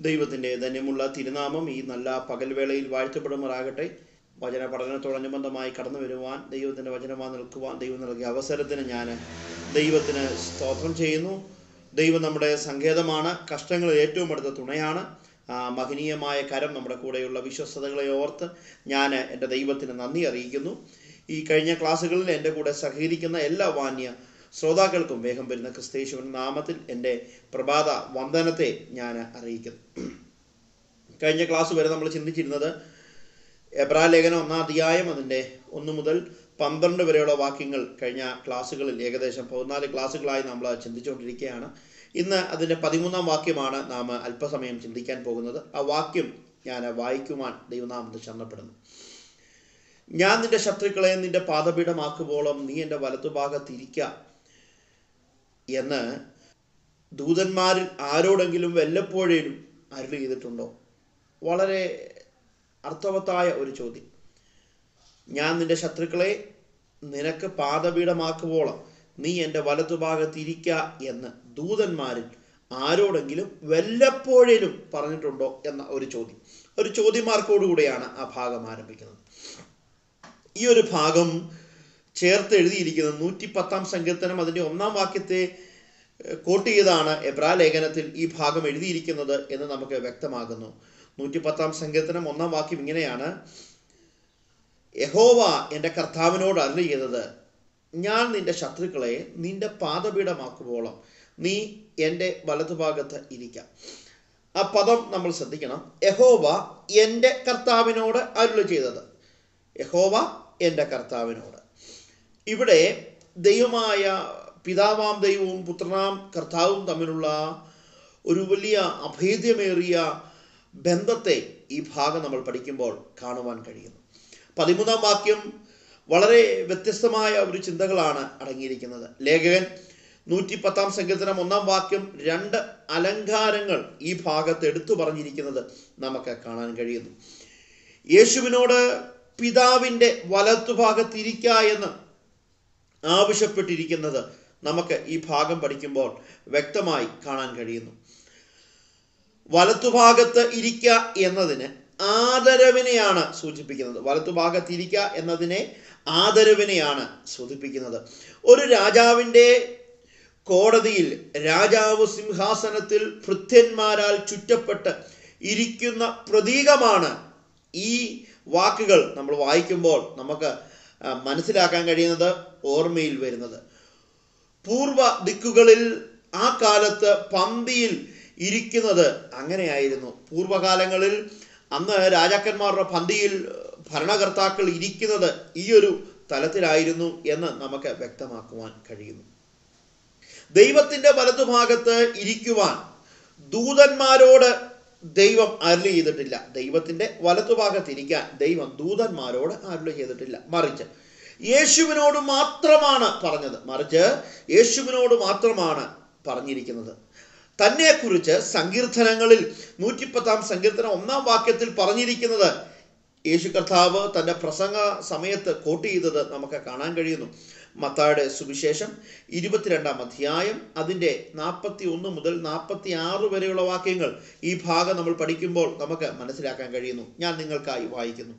ദൈവത്തിന്റെ ധന്യമുള്ള തിരുനാമം ഈ നല്ല പകൽവേളയിൽ വാഴ്ത്തപ്പെടുമാറാകട്ടെ. വചന പഠനത്തോടനുബന്ധമായി കടന്നു വരുവാൻ ദൈവത്തിന്റെ വചനമായി നിൽക്കുവാൻ ദൈവം നൽകിയ അവസരത്തിന് ഞാൻ ദൈവത്തിന് സ്തോത്രം ചെയ്യുന്നു. ദൈവം നമ്മുടെ സങ്കേതമാണ് കഷ്ടങ്ങൾ ഏറ്റവും അടുത്ത തുണയാണ്. മഹനീയമായ കരം നമ്മുടെ കൂടെയുള്ള വിശ്വസ്തകളെ ഓർത്ത് ഞാൻ എന്റെ ദൈവത്തിന് നന്ദി അറിയിക്കുന്നു. ഈ കഴിഞ്ഞ ക്ലാസ്സുകളിൽ എന്റെ കൂടെ സഹകരിക്കുന്ന എല്ലാ വാന്യ ശ്രോതാക്കൾക്കും വേഗം വരുന്ന ക്രിസ്തേശുവിൻ നാമത്തിൽ എന്റെ പ്രഭാത വന്ദനത്തെ ഞാൻ അറിയിക്കുന്നു കഴിഞ്ഞ ക്ലാസ് വരെ നമ്മൾ ചിന്തിച്ചിരുന്നത് എബ്രാ ലേഖനം ഒന്നാം അധ്യായം അതിന്റെ ഒന്ന് മുതൽ പന്ത്രണ്ട് വരെയുള്ള വാക്യങ്ങൾ കഴിഞ്ഞ ക്ലാസ്സുകളിൽ ഏകദേശം പതിനാല് ക്ലാസ്സുകളായി നമ്മൾ ചിന്തിച്ചുകൊണ്ടിരിക്കുകയാണ്. ഇന്ന് അതിന്റെ പതിമൂന്നാം വാക്യമാണ് നാം അല്പസമയം ചിന്തിക്കാൻ പോകുന്നത്. ആ വാക്യം ഞാൻ വായിക്കുവാൻ ദൈവനാമത്തിൽ ശരണപ്പെടുന്നു. ഞാൻ നിന്റെ ശത്രുക്കളെ നിന്റെ പാദപീഠമാക്കുമ്പോളം നീ എന്റെ വലത്തുഭാഗത്തിരിക്ക എന്ന് ദൂതന്മാരിൽ ആരോടെങ്കിലും വല്ലപ്പോഴേലും അരുളി ചെയ്തിട്ടുണ്ടോ? വളരെ അർത്ഥവത്തായ ഒരു ചോദ്യം. ഞാൻ നിന്റെ ശത്രുക്കളെ നിനക്ക് പാദപീഠമാക്കുവോളം നീ എന്റെ വലത്തുഭാഗത്തിരിക്ക എന്ന് ദൂതന്മാരിൽ ആരോടെങ്കിലും വല്ലപ്പോഴേലും പറഞ്ഞിട്ടുണ്ടോ എന്ന ഒരു ചോദ്യം. ഒരു ചോദ്യമാർക്കോടുകൂടിയാണ് ആ ഭാഗം ആരംഭിക്കുന്നത്. ഈ ഒരു ഭാഗം ചേർത്ത് എഴുതിയിരിക്കുന്നത്. നൂറ്റി പത്താം സങ്കീർത്തനം അതിന്റെ ഒന്നാം വാക്യത്തെ കോട്ട് ചെയ്താണ് എബ്രാ ലേഖനത്തിൽ ഈ ഭാഗം എഴുതിയിരിക്കുന്നത് എന്ന് നമുക്ക് വ്യക്തമാകുന്നു. നൂറ്റി പത്താം സങ്കീർത്തനം ഒന്നാം വാക്യം ഇങ്ങനെയാണ്. യഹോവ എന്റെ കർത്താവിനോട് അരുളി ചെയ്തത് ഞാൻ നിന്റെ ശത്രുക്കളെ നിന്റെ പാദപീഠമാക്കുമ്പോളം നീ എന്റെ വലതുഭാഗത്ത് ഇരിക്കാം. ആ പദം നമ്മൾ ശ്രദ്ധിക്കണം. യഹോവ എന്റെ കർത്താവിനോട് അരുളി ചെയ്തത് യഹോവ എന്റെ കർത്താവിനോട്. ഇവിടെ ദൈവമായ പിതാവാം ദൈവവും പുത്രനാം കർത്താവും തമ്മിലുള്ള ഒരു വലിയ അഭേദ്യമേറിയ ബന്ധത്തെ ഈ ഭാഗം നമ്മൾ പഠിക്കുമ്പോൾ കാണുവാൻ കഴിയുന്നു. പതിമൂന്നാം വാക്യം വളരെ വ്യത്യസ്തമായ ഒരു ചിന്തകളാണ് അടങ്ങിയിരിക്കുന്നത്. ലേഖകൻ നൂറ്റി പത്താം സങ്കീർത്തനം ഒന്നാം വാക്യം രണ്ട് അലങ്കാരങ്ങൾ ഈ ഭാഗത്ത് എടുത്തു പറഞ്ഞിരിക്കുന്നത് നമുക്ക് കാണാൻ കഴിയുന്നു. യേശുവിനോട് പിതാവിന്റെ വലത്തുഭാഗത്തിരിക്ക എന്ന് ആവശ്യപ്പെട്ടിരിക്കുന്നത് നമുക്ക് ഈ ഭാഗം പഠിക്കുമ്പോൾ വ്യക്തമായി കാണാൻ കഴിയുന്നു. വലത്തുഭാഗത്ത് ഇരിക്കുക എന്നതിന് ആദരവിനെയാണ് സൂചിപ്പിക്കുന്നത്. വലത്തുഭാഗത്ത് ഇരിക്കുക എന്നതിനെ ആദരവിനെയാണ് സൂചിപ്പിക്കുന്നത്. ഒരു രാജാവിന്റെ കോടതിയിൽ രാജാവ് സിംഹാസനത്തിൽ ഭൃത്യന്മാരാൽ ചുറ്റപ്പെട്ട് ഇരിക്കുന്ന പ്രതീകമാണ് ഈ വാക്കുകൾ നമ്മൾ വായിക്കുമ്പോൾ നമുക്ക് മനസ്സിലാക്കാൻ കഴിയുന്നത് ഓർമ്മയിൽ വരുന്നത്. പൂർവ ദിക്കുകളിൽ ആ കാലത്ത് പന്തിയിൽ ഇരിക്കുന്നത് അങ്ങനെയായിരുന്നു. പൂർവകാലങ്ങളിൽ അന്ന് രാജാക്കന്മാരുടെ പന്തിയിൽ ഭരണകർത്താക്കൾ ഇരിക്കുന്നത് ഈ ഒരു തലത്തിലായിരുന്നു എന്ന് നമുക്ക് വ്യക്തമാക്കുവാൻ കഴിയുന്നു. ദൈവത്തിന്റെ വലതുഭാഗത്ത് ഇരിക്കുവാൻ ദൂതന്മാരോട് ദൈവം അരുളി ചെയ്തിട്ടില്ല. ദൈവത്തിന്റെ വലതുഭാഗത്ത് ഇരിക്കാൻ ദൈവം ദൂതന്മാരോട് അരുളി ചെയ്തിട്ടില്ല. മറിച്ച് യേശുവിനോട് മാത്രമാണ് പറഞ്ഞത്. മറിച്ച് യേശുവിനോട് മാത്രമാണ് പറഞ്ഞിരിക്കുന്നത്. തന്നെക്കുറിച്ച് സങ്കീർത്തനങ്ങളിൽ നൂറ്റിപ്പത്താം സങ്കീർത്തനം ഒന്നാം വാക്യത്തിൽ പറഞ്ഞിരിക്കുന്നത് യേശു കർത്താവ് തന്റെ പ്രസംഗ സമയത്ത് കോട്ട് ചെയ്തത് നമുക്ക് കാണാൻ കഴിയുന്നു. മത്തായുടെ സുവിശേഷം ഇരുപത്തിരണ്ടാം അധ്യായം അതിന്റെ നാൽപ്പത്തി ഒന്ന് മുതൽ നാൽപ്പത്തി ആറ് വരെയുള്ള വാക്യങ്ങൾ ഈ ഭാഗം നമ്മൾ പഠിക്കുമ്പോൾ നമുക്ക് മനസ്സിലാക്കാൻ കഴിയുന്നു. ഞാൻ നിങ്ങൾക്കായി വായിക്കുന്നു.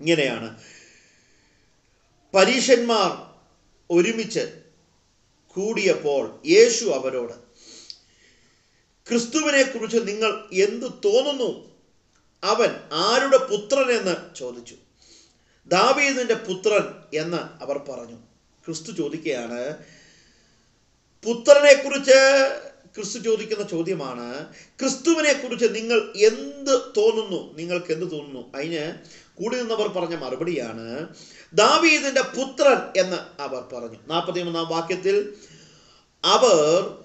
ഇങ്ങനെയാണ്. പരീഷന്മാർ ഒരുമിച്ച് കൂടിയപ്പോൾ യേശു അവരോട് ക്രിസ്തുവിനെ കുറിച്ച് നിങ്ങൾ എന്ത് തോന്നുന്നു? അവൻ ആരുടെ പുത്രനെന്ന്? ചോദിച്ചു. ദാവീദിന്റെ പുത്രൻ എന്ന് അവർ പറഞ്ഞു. ക്രിസ്തു ചോദിക്കുകയാണ് പുത്രനെ കുറിച്ച് ക്രിസ്തു ചോദിക്കുന്ന ചോദ്യമാണ് ക്രിസ്തുവിനെ കുറിച്ച് നിങ്ങൾ എന്ത് തോന്നുന്നു? നിങ്ങൾക്ക് എന്ത് തോന്നുന്നു? അതിന് കൂടി നിന്നവർ പറഞ്ഞ മറുപടിയാണ് ദാവീദിന്റെ പുത്രൻ എന്ന് അവർ പറഞ്ഞു. നാൽപ്പത്തി മൂന്നാം വാക്യത്തിൽ അവർ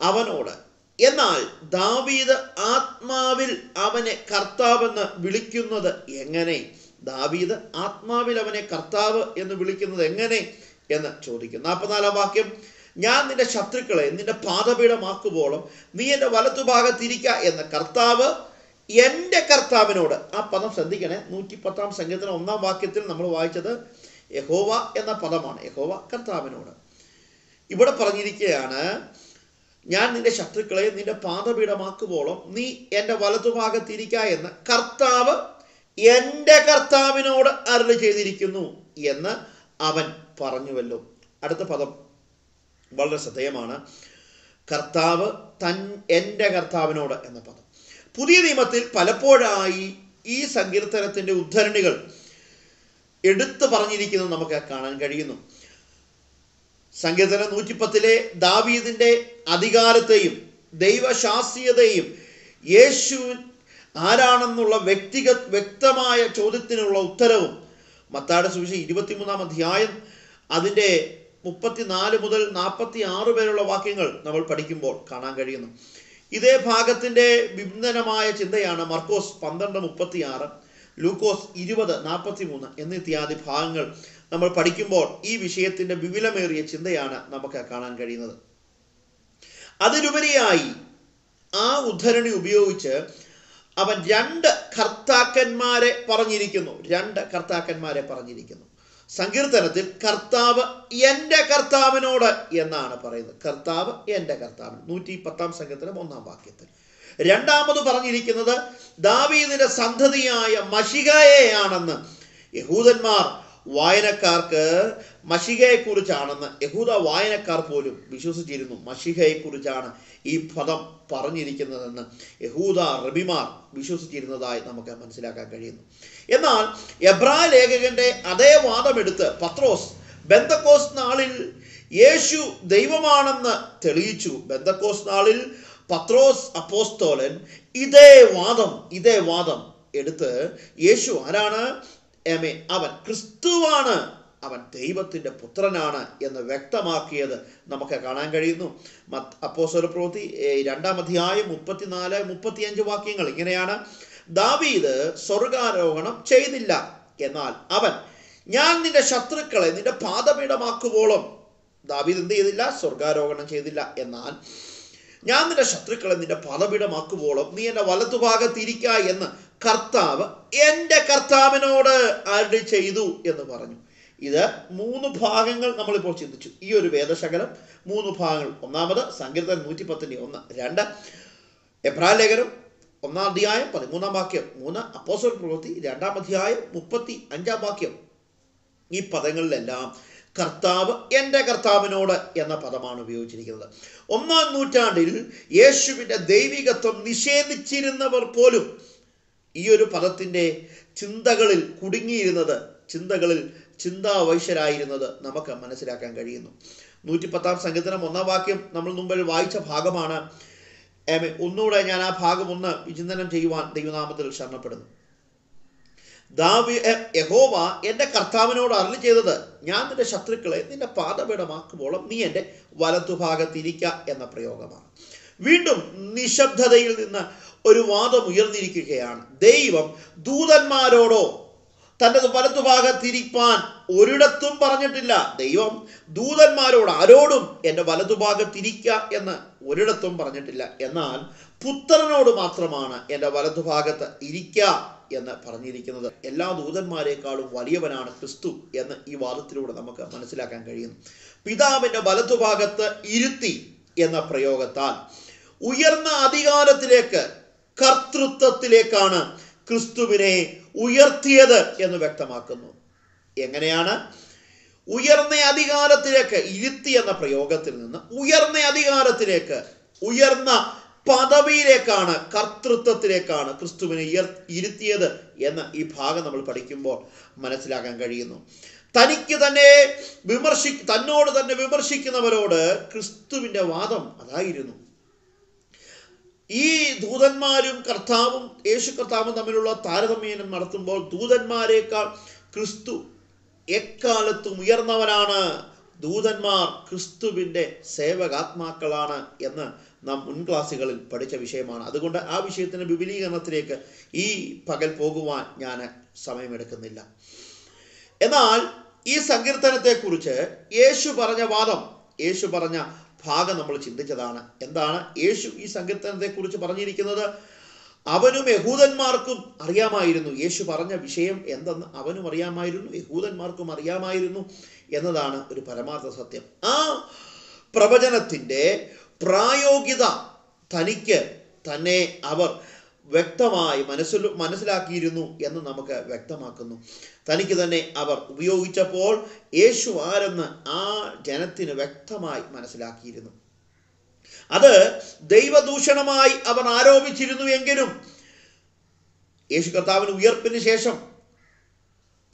അവനോട് എന്നാൽ ദാവീദ് ആത്മാവിൽ അവനെ കർത്താവെന്ന് വിളിക്കുന്നത് എങ്ങനെ? ദാവീദ് ആത്മാവിൽ അവനെ കർത്താവ് എന്ന് വിളിക്കുന്നത് എങ്ങനെ എന്ന് ചോദിക്കും. നാൽപ്പത്തിനാലാം വാക്യം ഞാൻ നിന്റെ ശത്രുക്കളെ നിന്റെ പാതപീഠമാക്കുമ്പോളും നീ എന്റെ വലത്തുഭാഗത്തിരിക്ക എന്ന കർത്താവ് എന്റെ കർത്താവിനോട് ആ പദം ശ്രദ്ധിക്കണേ നൂറ്റി പത്താം സംഘത്തിന് ഒന്നാം വാക്യത്തിൽ നമ്മൾ വായിച്ചത് യഹോവ എന്ന പദമാണ് യഹോവ കർത്താവിനോട്. ഇവിടെ പറഞ്ഞിരിക്കുകയാണ് ഞാൻ നിന്റെ ശത്രുക്കളെ നിന്റെ പാതപീഠമാക്കുമ്പോളും നീ എന്റെ വലത്തുഭാഗത്തിരിക്ക എന്ന് കർത്താവ് എന്റെ കർത്താവിനോട് അരുളി ചെയ്തിരിക്കുന്നു എന്ന് അവൻ പറഞ്ഞുവല്ലോ. അടുത്ത പദം വളരെ ശ്രദ്ധേയമാണ്. കർത്താവ് തൻ എന്റെ കർത്താവിനോട് എന്ന പദം. പുതിയ നിയമത്തിൽ പലപ്പോഴായി ഈ സങ്കീർത്തനത്തിന്റെ ഉദ്ധരണികൾ എടുത്തു പറഞ്ഞിരിക്കുന്നത് നമുക്ക് കാണാൻ കഴിയുന്നു. സങ്കീർത്തനം നൂറ്റിപ്പത്തിലെ ദാവീദിന്റെ അധികാരത്തെയും ദൈവശാസ്ത്രീയതയും യേശു ആരാണെന്നുള്ള വ്യക്തിഗ വ്യക്തമായ ചോദ്യത്തിനുള്ള ഉത്തരവും മത്താടെ സുവിശേഷം ഇരുപത്തിമൂന്നാം അധ്യായം അതിന്റെ മുപ്പത്തിനാല് മുതൽ നാൽപ്പത്തി ആറ് വരെയുള്ള വാക്യങ്ങൾ നമ്മൾ പഠിക്കുമ്പോൾ കാണാൻ കഴിയുന്നു. ഇതേ ഭാഗത്തിന്റെ വിഭിന്നനമായ ചിന്തയാണ് മർക്കോസ് പന്ത്രണ്ട് മുപ്പത്തി ആറ് ലൂക്കോസ് ഇരുപത് നാൽപ്പത്തി മൂന്ന് എന്നിത്യാദി ഭാഗങ്ങൾ നമ്മൾ പഠിക്കുമ്പോൾ ഈ വിഷയത്തിന്റെ വിപുലമേറിയ ചിന്തയാണ് നമുക്ക് കാണാൻ കഴിയുന്നത്. അതിലുപരിയായി ആ ഉദ്ധരണി ഉപയോഗിച്ച് അവൻ രണ്ട് കർത്താക്കന്മാരെ പറഞ്ഞിരിക്കുന്നു. രണ്ട് കർത്താക്കന്മാരെ പറഞ്ഞിരിക്കുന്നു. സങ്കീർത്തനത്തിൽ കർത്താവ് എന്റെ കർത്താവിനോട് എന്നാണ് പറയുന്നത്. കർത്താവ് എന്റെ കർത്താവിന്. നൂറ്റി പത്താം സങ്കീർത്തനം ഒന്നാം വാക്യത്തിൽ. രണ്ടാമത് പറഞ്ഞിരിക്കുന്നത് ദാവീദിന്റെ സന്തതിയായ മഷികയെയാണെന്ന് യഹൂദന്മാർ വായനക്കാർക്ക് മഷികയെക്കുറിച്ചാണെന്ന് യഹൂദ വായനക്കാർ പോലും വിശ്വസിച്ചിരുന്നു. മഷികയെക്കുറിച്ചാണ് ഈ പദം പറഞ്ഞിരിക്കുന്നതെന്ന് യഹൂദ റബിമാർ വിശ്വസിച്ചിരുന്നതായി നമുക്ക് മനസ്സിലാക്കാൻ കഴിയുന്നു. എന്നാൽ എബ്രാ ലേഖകന്റെ അതേ വാദമെടുത്ത് പത്രോസ് ബെന്തക്കോസ് നാളിൽ യേശു ദൈവമാണെന്ന് തെളിയിച്ചു. ബെന്തക്കോസ് നാളിൽ പത്രോസ് അപ്പോസ്തോലൻ ഇതേ വാദം ഇതേ വാദം എടുത്ത് യേശു ആരാണ്? എമേ അവൻ ക്രിസ്തുവാണ്. അവൻ ദൈവത്തിന്റെ പുത്രനാണ് എന്ന് വ്യക്തമാക്കിയത് നമുക്ക് കാണാൻ കഴിയുന്നു. മത് അപ്പോ പ്രവൃത്തി ഏഹ്, രണ്ടാം അധ്യായം മുപ്പത്തിനാല് മുപ്പത്തിയഞ്ച് വാക്യങ്ങൾ ഇങ്ങനെയാണ്. ദാവീദ് സ്വർഗാരോഹണം ചെയ്തില്ല. എന്നാൽ അവൻ ഞാൻ നിന്റെ ശത്രുക്കളെ നിന്റെ പാദപീഠമാക്കുവോളം. ദാവീദ് എന്ത് ചെയ്തില്ല? സ്വർഗാരോഹണം ചെയ്തില്ല. എന്നാൽ ഞാൻ നിന്റെ ശത്രുക്കളെ നിന്റെ പാദപീഠമാക്കുവോളം. നീ എന്റെ വലത്തുഭാഗത്തിരിക്ക എന്ന് കർത്താവ് എന്റെ കർത്താവിനോട് അരുളി ചെയ്തു എന്ന് പറഞ്ഞു. ഇത് മൂന്ന് ഭാഗങ്ങൾ നമ്മളിപ്പോൾ ചിന്തിച്ചു. ഈ ഒരു വേദശകലം മൂന്ന് ഭാഗങ്ങൾ. ഒന്നാമത് സങ്കീർത്തൻ നൂറ്റി പത്തിന്റെ ഒന്ന് രണ്ട്. എബ്രാ ലേഖനം ഒന്നാം അധ്യായം പതിമൂന്നാം വാക്യം മൂന്ന്. അപ്പോസൽ പ്രവൃത്തി രണ്ടാം അധ്യായം മുപ്പത്തി അഞ്ചാം വാക്യം. ഈ പദങ്ങളിലെല്ലാം കർത്താവ് എന്റെ കർത്താവിനോട് എന്ന പദമാണ് ഉപയോഗിച്ചിരിക്കുന്നത്. ഒന്നാം നൂറ്റാണ്ടിൽ യേശുവിന്റെ ദൈവികത്വം നിഷേധിച്ചിരുന്നവർ പോലും ഈ ഒരു പദത്തിന്റെ ചിന്തകളിൽ കുടുങ്ങിയിരുന്നത് ചിന്തകളിൽ ചിന്താവൈശ്യരായിരുന്നത് നമുക്ക് മനസ്സിലാക്കാൻ കഴിയുന്നു. നൂറ്റിപ്പത്താം സംഗീതനം ഒന്നാം വാക്യം നമ്മൾ മുമ്പിൽ വായിച്ച ഭാഗമാണ്. ഒന്നുകൂടെ ഞാൻ ആ ഭാഗം ഒന്ന് വിചിന്തനം ചെയ്യുവാൻ ദൈവനാമത്തിൽ ശരണപ്പെടുന്നു. യഹോവ എന്റെ കർത്താവിനോട് അരളി ചെയ്തത് ഞാൻ നിന്റെ ശത്രുക്കളെ നിന്റെ പാദപീഠമാക്കുമ്പോളും നീ എന്റെ വലത്തുഭാഗത്തിരിക്ക എന്ന പ്രയോഗമാണ്. വീണ്ടും നിശബ്ദതയിൽ നിന്ന് ഒരു വാദം ഉയർന്നിരിക്കുകയാണ്. ദൈവം ദൂതന്മാരോടോ തന്റെ തിരിപ്പാൻ ഒരിടത്തും പറഞ്ഞിട്ടില്ല. ദൈവം ദൂതന്മാരോട് ആരോടും എന്റെ വലതുഭാഗത്തിരിക്ക എന്ന് ഒരിടത്തും പറഞ്ഞിട്ടില്ല. എന്നാൽ പുത്രനോട് മാത്രമാണ് എന്റെ വലതുഭാഗത്ത് ഇരിക്ക എന്ന് പറഞ്ഞിരിക്കുന്നത്. എല്ലാ ദൂതന്മാരെക്കാളും വലിയവനാണ് ക്രിസ്തു എന്ന് ഈ വാദത്തിലൂടെ നമുക്ക് മനസ്സിലാക്കാൻ കഴിയുന്നു പിതാവിന്റെ വലതുഭാഗത്ത് ഇരുത്തി എന്ന പ്രയോഗത്താൽ ഉയർന്ന അധികാരത്തിലേക്ക് കർത്തൃത്വത്തിലേക്കാണ് ക്രിസ്തുവിനെ ഉയർത്തിയത് എന്ന് വ്യക്തമാക്കുന്നു. എങ്ങനെയാണ്? ഉയർന്ന അധികാരത്തിലേക്ക് ഇരുത്തി എന്ന പ്രയോഗത്തിൽ നിന്ന് ഉയർന്ന അധികാരത്തിലേക്ക് ഉയർന്ന പദവിയിലേക്കാണ് കർത്തൃത്വത്തിലേക്കാണ് ക്രിസ്തുവിനെ ഇരുത്തിയത് എന്ന ഈ ഭാഗം നമ്മൾ പഠിക്കുമ്പോൾ മനസ്സിലാക്കാൻ കഴിയുന്നു. തനിക്ക് തന്നെ വിമർശി തന്നോട് തന്നെ വിമർശിക്കുന്നവരോട് ക്രിസ്തുവിന്റെ വാദം അതായിരുന്നു. ഈ ദൂതന്മാരും കർത്താവും യേശു കർത്താവും തമ്മിലുള്ള താരതമ്യം നടത്തുമ്പോൾ ദൂതന്മാരെക്കാൾ ക്രിസ്തു എക്കാലത്തും ഉയർന്നവനാണ് ദൂതന്മാർ ക്രിസ്തുവിന്റെ സേവകാത്മാക്കളാണ് എന്ന് നാം മുൻ ക്ലാസ്സുകളിൽ പഠിച്ച വിഷയമാണ്. അതുകൊണ്ട് ആ വിഷയത്തിന്റെ വിപുലീകരണത്തിലേക്ക് ഈ പകൽ പോകുവാൻ ഞാൻ സമയമെടുക്കുന്നില്ല. എന്നാൽ ഈ സങ്കീർത്തനത്തെക്കുറിച്ച് യേശു പറഞ്ഞ വാദം യേശു പറഞ്ഞ ഭാഗം നമ്മൾ ചിന്തിച്ചതാണ്. എന്താണ്? യേശു ഈ സങ്കീർത്തനത്തെക്കുറിച്ച് പറഞ്ഞിരിക്കുന്നത്? അവനും യഹൂദന്മാർക്കും അറിയാമായിരുന്നു. യേശു പറഞ്ഞ വിഷയം എന്തെന്ന് അവനും അറിയാമായിരുന്നു യഹൂദന്മാർക്കും അറിയാമായിരുന്നു എന്നതാണ് ഒരു പരമാർത്ഥ സത്യം. ആ പ്രവചനത്തിന്റെ പ്രായോഗികത തനിക്ക് തന്നെ അവർ വ്യക്തമായി മനസ്സിൽ മനസ്സിലാക്കിയിരുന്നു എന്ന് നമുക്ക് വ്യക്തമാക്കുന്നു. തനിക്ക് തന്നെ അവർ ഉപയോഗിച്ചപ്പോൾ യേശു ആരെന്ന് ആ ജനത്തിന് വ്യക്തമായി മനസ്സിലാക്കിയിരുന്നു. അത് ദൈവദൂഷണമായി അവർ ആരോപിച്ചിരുന്നു എങ്കിലും യേശു കർത്താവിന് ഉയർപ്പിന് ശേഷം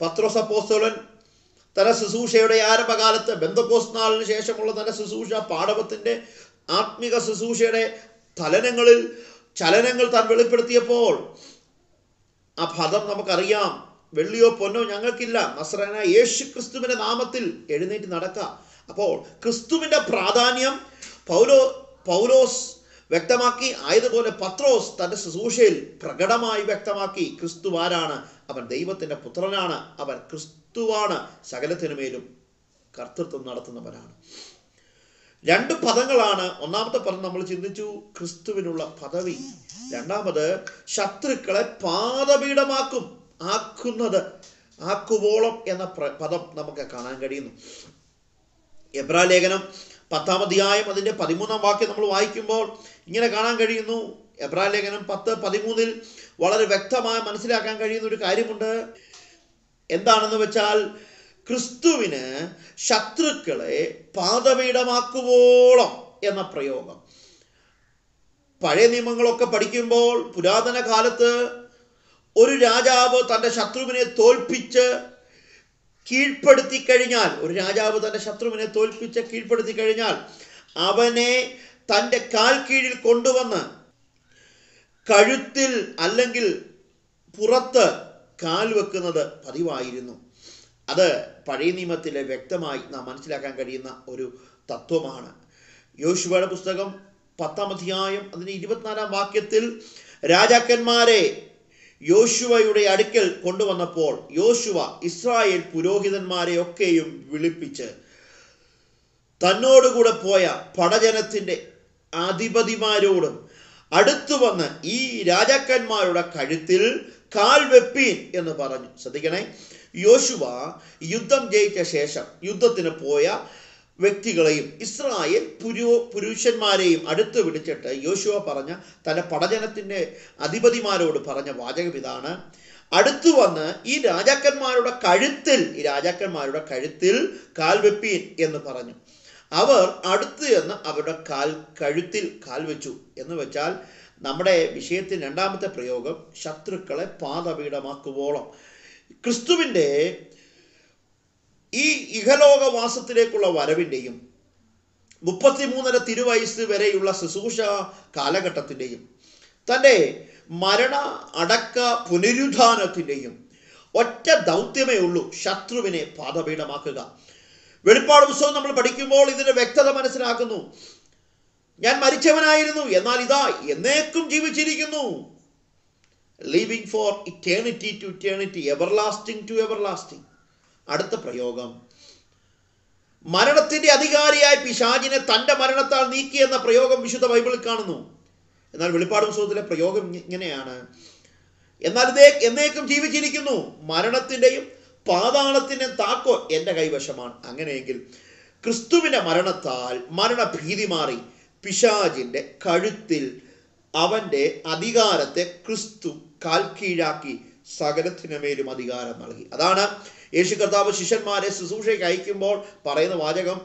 പത്രോസ് അപ്പോസ്തലൻ തന്റെ ശുശ്രൂഷയുടെ ആരംഭകാലത്ത് ബന്ധക്കോസ് നാളിന് ശേഷമുള്ള തന്റെ ശുശ്രൂഷ പാഠവത്തിന്റെ ആത്മിക ശുശ്രൂഷയുടെ തലനങ്ങളിൽ ചലനങ്ങൾ താൻ വെളിപ്പെടുത്തിയപ്പോൾ ആ ഫലം നമുക്കറിയാം. വെള്ളിയോ പൊന്നോ ഞങ്ങൾക്കില്ല. നസ്രന യേശു ക്രിസ്തുവിന്റെ നാമത്തിൽ എഴുന്നേറ്റ് നടക്കുക അപ്പോൾ ക്രിസ്തുവിന്റെ പ്രാധാന്യം പൗലോ പൗലോസ് വ്യക്തമാക്കി. ആയതുപോലെ പത്രോസ് തന്റെ ശുശ്രൂഷയിൽ പ്രകടമായി വ്യക്തമാക്കി. ക്രിസ്തു ആരാണ്? അവൻ ദൈവത്തിന്റെ പുത്രനാണ്. അവൻ ക്രിസ്തുവാണ്. സകലത്തിനുമേലും കർത്തൃത്വം നടത്തുന്നവനാണ്. രണ്ട് പദങ്ങളാണ്. ഒന്നാമത്തെ പദം നമ്മൾ ചിന്തിച്ചു ക്രിസ്തുവിനുള്ള പദവി. രണ്ടാമത് ശത്രുക്കളെ പാദപീഠമാക്കും ആക്കുന്നത് ആക്കുവോളം എന്ന പദം നമുക്ക് കാണാൻ കഴിയുന്നു. എബ്രാ ലേഖനം പത്താം അധ്യായം അതിന്റെ പതിമൂന്നാം വാക്യം നമ്മൾ വായിക്കുമ്പോൾ ഇങ്ങനെ കാണാൻ കഴിയുന്നു. എബ്രാ ലേഖനം പത്ത് പതിമൂന്നിൽ വളരെ വ്യക്തമായി മനസ്സിലാക്കാൻ കഴിയുന്ന ഒരു കാര്യമുണ്ട്. എന്താണെന്ന് വെച്ചാൽ ക്രിസ്തുവിന് ശത്രുക്കളെ പാദപീഠമാക്കുവോളം എന്ന പ്രയോഗം. പഴയ നിയമങ്ങളൊക്കെ പഠിക്കുമ്പോൾ പുരാതന കാലത്ത് ഒരു രാജാവ് തന്റെ ശത്രുവിനെ തോൽപ്പിച്ച് കീഴ്പ്പെടുത്തി കഴിഞ്ഞാൽ ഒരു രാജാവ് തന്റെ ശത്രുവിനെ തോൽപ്പിച്ച് കീഴ്പ്പെടുത്തി കഴിഞ്ഞാൽ അവനെ തന്റെ കാൽ കീഴിൽ കൊണ്ടുവന്ന് കഴുത്തിൽ അല്ലെങ്കിൽ പുറത്ത് കാൽ വെക്കുന്നത് പതിവായിരുന്നു. അത് പഴയ നിയമത്തിലെ വ്യക്തമായി നാം മനസ്സിലാക്കാൻ കഴിയുന്ന ഒരു തത്വമാണ്. യോശുവയുടെ പുസ്തകം പത്താം അധ്യായം അതിന് ഇരുപത്തിനാലാം വാക്യത്തിൽ രാജാക്കന്മാരെ യോശുവയുടെ അടുക്കൽ കൊണ്ടുവന്നപ്പോൾ യോശുവ ഇസ്രായേൽ പുരോഹിതന്മാരെ ഒക്കെയും വിളിപ്പിച്ച് തന്നോടുകൂടെ പോയ പടജനത്തിന്റെ അധിപതിമാരോടും അടുത്തു വന്ന് ഈ രാജാക്കന്മാരുടെ കഴുത്തിൽ കാൽ വെപ്പീൻ എന്ന് പറഞ്ഞു. ശ്രദ്ധിക്കണേ. യോശുവ യുദ്ധം ജയിച്ച ശേഷം യുദ്ധത്തിന് പോയ വ്യക്തികളെയും ഇസ്രായേൽ പുരു പുരുഷന്മാരെയും അടുത്ത് വിളിച്ചിട്ട് യോശുവ പറഞ്ഞ തന്റെ പടജനത്തിന്റെ അധിപതിമാരോട് പറഞ്ഞ വാചകം ഇതാണ്. അടുത്തു വന്ന് ഈ രാജാക്കന്മാരുടെ കഴുത്തിൽ ഈ രാജാക്കന്മാരുടെ കഴുത്തിൽ കാൽ വെപ്പീൻ എന്ന് പറഞ്ഞു. അവർ അടുത്ത് എന്ന് അവരുടെ കാൽ കഴുത്തിൽ കാൽ വെച്ചു. എന്ന് വെച്ചാൽ നമ്മുടെ വിഷയത്തിൽ രണ്ടാമത്തെ പ്രയോഗം ശത്രുക്കളെ പാദപീഠമാക്കുവോളം ക്രിസ്തുവിന്റെ ഈ ഇഹലോകവാസത്തിലേക്കുള്ള വരവിന്റെയും മുപ്പത്തിമൂന്നര തിരുവയസ് വരെയുള്ള ശുശ്രൂഷ കാലഘട്ടത്തിന്റെയും തന്റെ മരണ അടക്ക പുനരുദ്ധാനത്തിന്റെയും ഒറ്റ ദൗത്യമേ ഉള്ളൂ ശത്രുവിനെ പാതപീഠമാക്കുക വെളിപ്പാട് പുസ്തകം നമ്മൾ പഠിക്കുമ്പോൾ ഇതിന്റെ വ്യക്തത മനസ്സിലാക്കുന്നു. ഞാൻ മരിച്ചവനായിരുന്നു എന്നാൽ ഇതാ എന്നേക്കും ജീവിച്ചിരിക്കുന്നു. Living for eternity to eternity everlasting to everlasting അടുത്ത പ്രയോഗം. മരണത്തിന്റെ അധികാരിയായ പിശാജിനെ തന്റെ മരണത്താൽ നീക്കി എന്ന പ്രയോഗം വിശുദ്ധ ബൈബിളിൽ കാണുന്നു. എന്നാൽ വെളിപ്പാട് പുസ്തകത്തിലെ പ്രയോഗം ഇങ്ങനെയാണ്. എന്നാൽ ഇതേ എന്നേക്കും ജീവിച്ചിരിക്കുന്നു. മരണത്തിന്റെയും പാതാളത്തിന്റെയും താക്കോ എന്റെ കൈവശമാണ്. അങ്ങനെയെങ്കിൽ ക്രിസ്തുവിന്റെ മരണത്താൽ മരണഭീതി മാറി പിശാജിന്റെ കഴുത്തിൽ അവന്റെ അധികാരത്തെ ക്രിസ്തു കാൽ കീഴാക്കി സകലത്തിനു മേലും അധികാരം നൽകി. അതാണ് യേശു കർത്താവ് ശിഷ്യന്മാരെ ശുശ്രൂഷയ്ക്ക് അയക്കുമ്പോൾ പറയുന്ന വാചകം.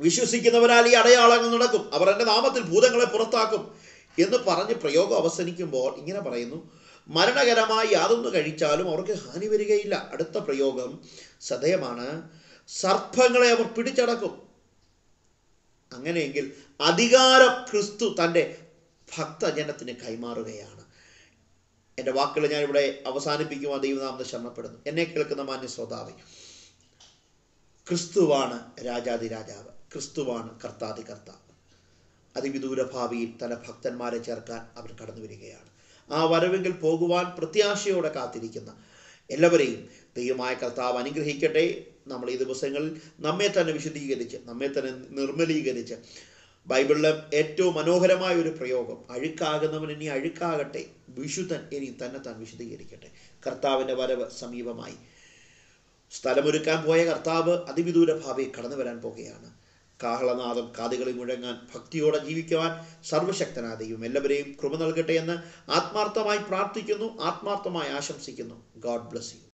വിശ്വസിക്കുന്നവരാൽ ഈ അടയാളങ്ങൾ നടക്കും. അവർ എന്റെ നാമത്തിൽ ഭൂതങ്ങളെ പുറത്താക്കും എന്ന് പറഞ്ഞ് പ്രയോഗം അവസാനിക്കുമ്പോൾ ഇങ്ങനെ പറയുന്നു. മരണകരമായി യാതൊന്ന് കഴിച്ചാലും അവർക്ക് ഹാനി വരികയില്ല. അടുത്ത പ്രയോഗം സദയമാണ് സർപ്പങ്ങളെ അവർ പിടിച്ചടക്കും. അങ്ങനെയെങ്കിൽ അധികാരം ക്രിസ്തു തന്റെ ഭക്തജനത്തിന് കൈമാറുകയാണ്. എന്റെ വാക്കുകൾ ഞാനിവിടെ അവസാനിപ്പിക്കുവാൻ ദൈവനാമത്തെ ശരണപ്പെടുന്നു. എന്നെ കേൾക്കുന്ന മാന്യ ശ്രോതാവേ ക്രിസ്തുവാണ് രാജാതി രാജാവ് ക്രിസ്തുവാണ് കർത്താതി കർത്താവ് അതിവിദൂര ഭാവിയിൽ തന്റെ ഭക്തന്മാരെ ചേർക്കാൻ അവർ കടന്നു വരികയാണ്. ആ വരവെങ്കിൽ പോകുവാൻ പ്രത്യാശയോടെ കാത്തിരിക്കുന്ന എല്ലാവരെയും ദൈവമായ കർത്താവ് അനുഗ്രഹിക്കട്ടെ. നമ്മൾ ഈ ദിവസങ്ങളിൽ നമ്മെ തന്നെ വിശദീകരിച്ച് നമ്മെ തന്നെ നിർമ്മലീകരിച്ച് ബൈബിളിലെ ഏറ്റവും മനോഹരമായ ഒരു പ്രയോഗം അഴുക്കാകുന്നവൻ ഇനി അഴുക്കാകട്ടെ വിശുദ്ധൻ ഇനി തന്നെ താൻ വിശദീകരിക്കട്ടെ കർത്താവിന്റെ വരവ് സമീപമായി. സ്ഥലമൊരുക്കാൻ പോയ കർത്താവ് അതിവിദൂര ഭാവിയിൽ കടന്നു വരാൻ പോകുകയാണ്. കാഹളനാദം കാതുകളിൽ മുഴങ്ങാൻ ഭക്തിയോടെ ജീവിക്കുവാൻ സർവശക്തനായ ദൈവം എല്ലാവരെയും കൃപ നൽകട്ടെ എന്ന് ആത്മാർത്ഥമായി പ്രാർത്ഥിക്കുന്നു ആത്മാർത്ഥമായി ആശംസിക്കുന്നു. God bless you